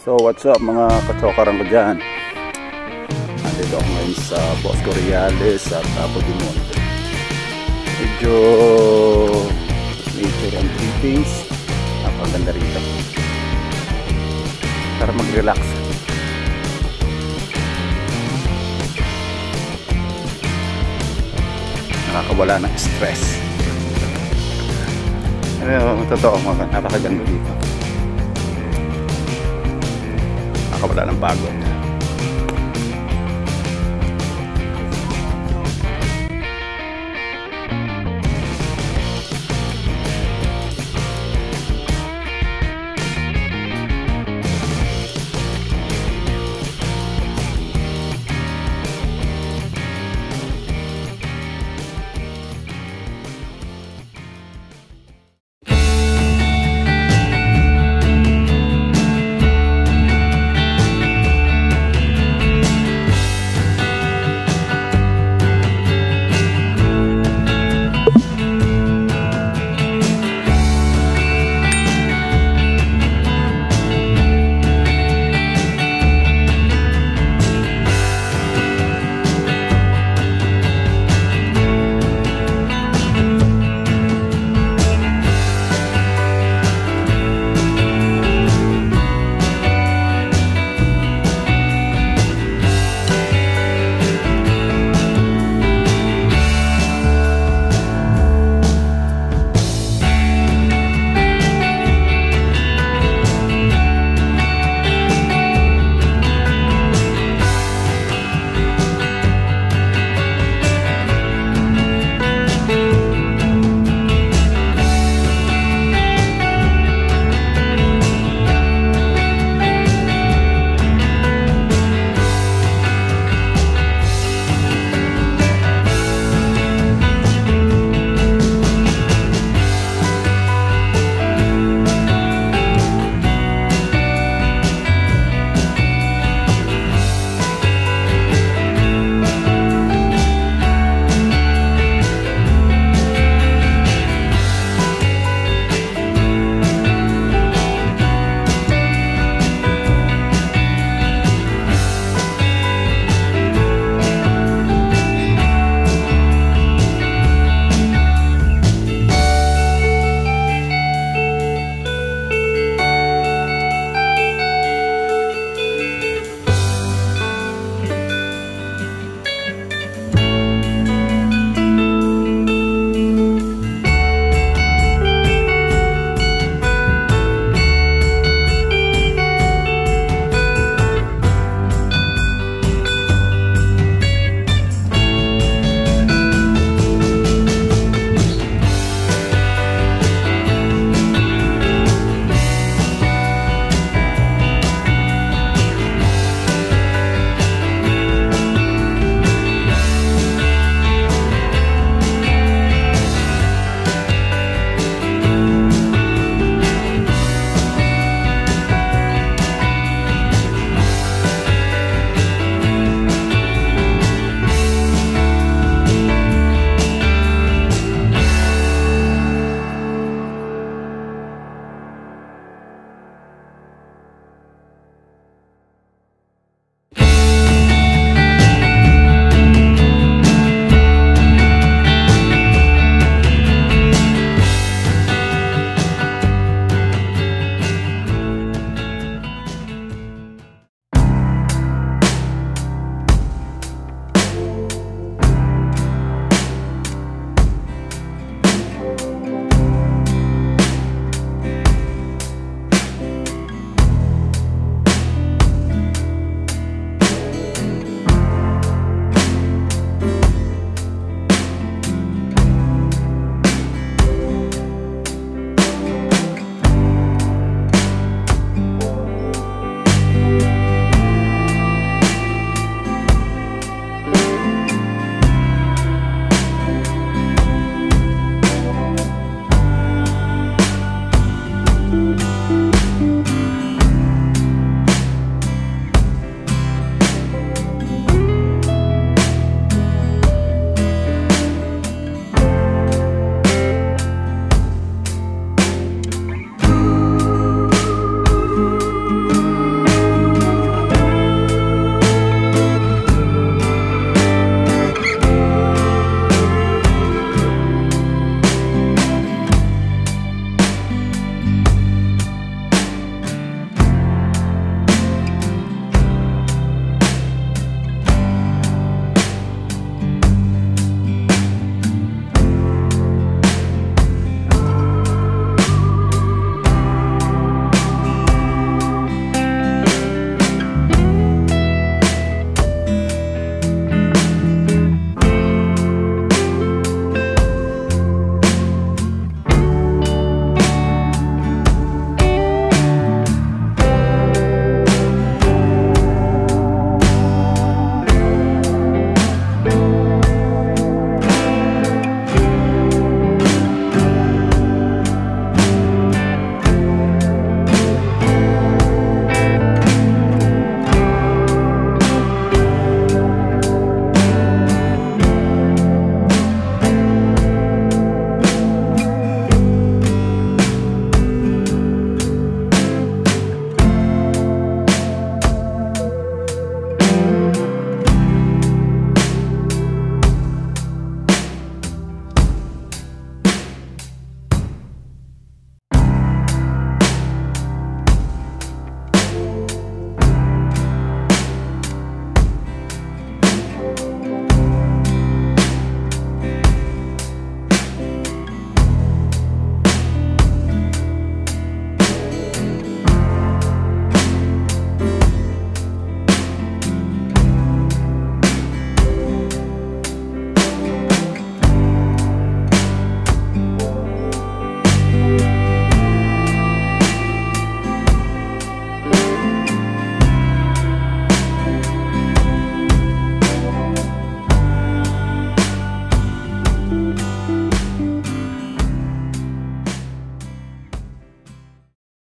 So what's up mga kachokarang ko dyan? Nandito ako ngayon sa Bosco Reales at Tapo de Monte Medyo nature and treatings Napaganda rito Para mag-relax. Nakakawala ng stress. Ano, totoo mga napakaganda dito nakawala ng pagod